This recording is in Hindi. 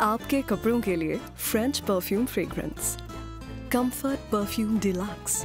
आपके कपड़ों के लिए French perfume fragrance comfort perfume deluxe